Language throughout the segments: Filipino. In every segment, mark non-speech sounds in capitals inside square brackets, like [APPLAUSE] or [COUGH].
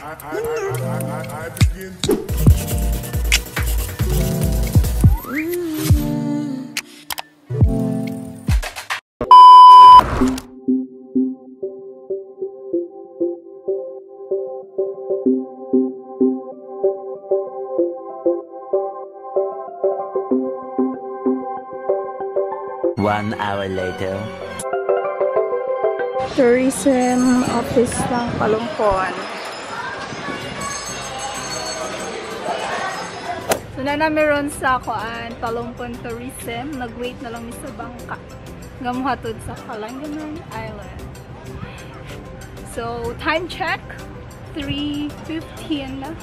I, I, I, I begin to. Mm. One hour later. tourism office ng Palumpon. So na na meron sa kuan Palumpon Tourism, nag-wait na lang mi sa bangka. Gamuhatod sa Kalangaman Island. So time check 3:15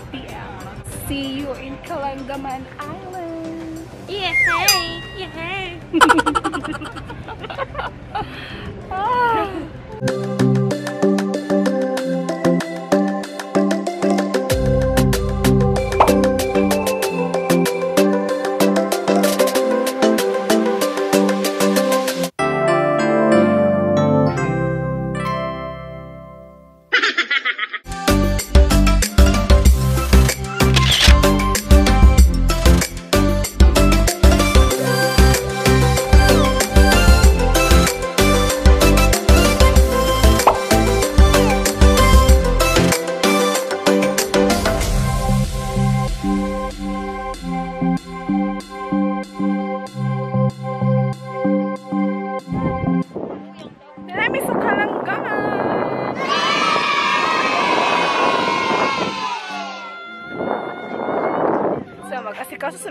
p.m. See you in Kalangaman Island. Yeah, yeah. [LAUGHS] Ah.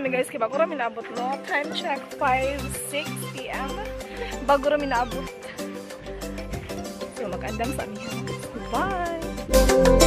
Mga guys kay bago rami naabot no. Time check 5, 6 p.m. Bago rami naabot. So, mag-andam sa aming Bye!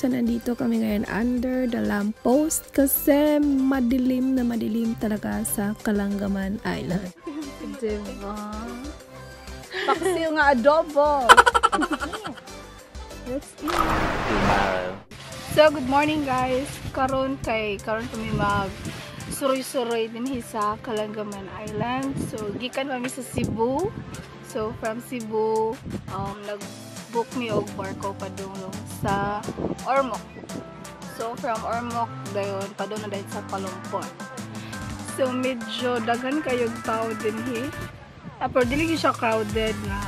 So, nandito kami ngayon under the lamppost kasi madilim na madilim talaga sa Kalangaman Island. [LAUGHS] Diba? Paksiw nga adobo! [LAUGHS] Let's eat! Tomorrow. So, good morning guys. Karon kay karon kami mag suroy-suroy din sa Kalangaman Island. So, gikan kami sa Cebu. So, from Cebu, um, nag-book mi og barko padulong sa Ormoc. So, from Ormoc dayon padung na dahil sa Palumpon. So, medyo daghan kayo tao din hi. Ah, pero dili siya crowded nga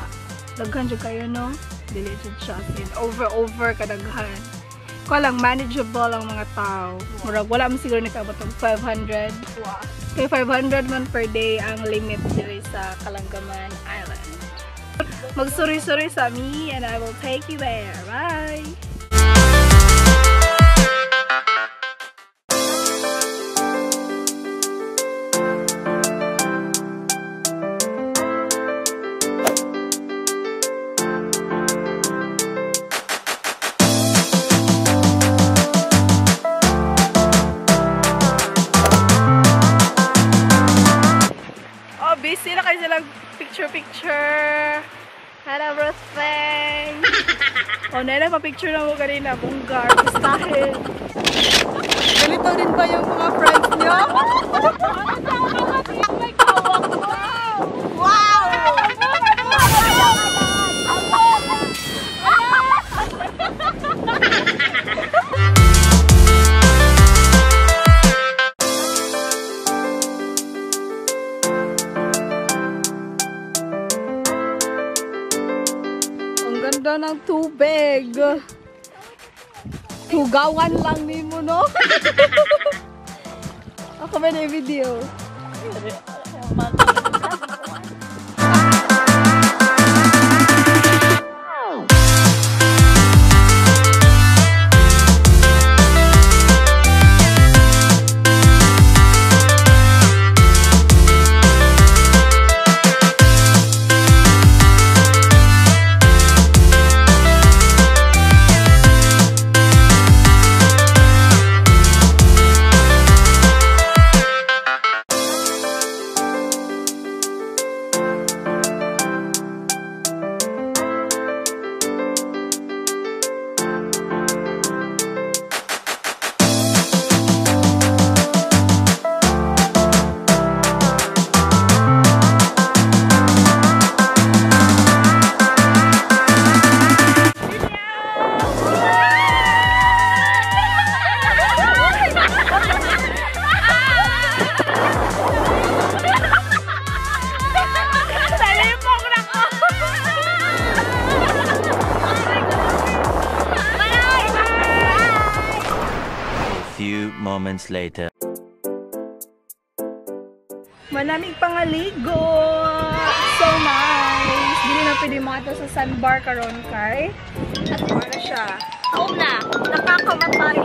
daghan jud kayo no. Dili jud siya in over over kadaghan ko lang manageable ang mga tao. Murag wala man siguro nakaabot og 500. Kay 500 man per day ang limit diri sa Kalangaman Island. Magsuri-suri sa mi and I will take you there. Bye! Oh, busy na kayo silang picture-picture. Hello, Roseng! [LAUGHS] oh, nila pa-picture na mo kanina. Bunggar, pistahin. Ganito din ba yung mga friends niyo? [LAUGHS] tubig. Tugawan lang ni mo, no? [LAUGHS] Ako ba na video? Moments later. Manamig pangaligo! So nice! Dili na pwede mga to sa sandbar karon kay. At ano siya? Taom na. Nakakamatay.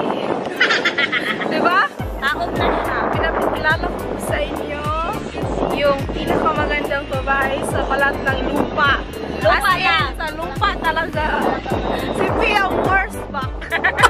[LAUGHS] diba? Taom na siya. Pinapakilala ko sa inyo yung pinakamagandang babae sa balat ng lupa. Lupa As lang. Sa lupa talaga. [LAUGHS]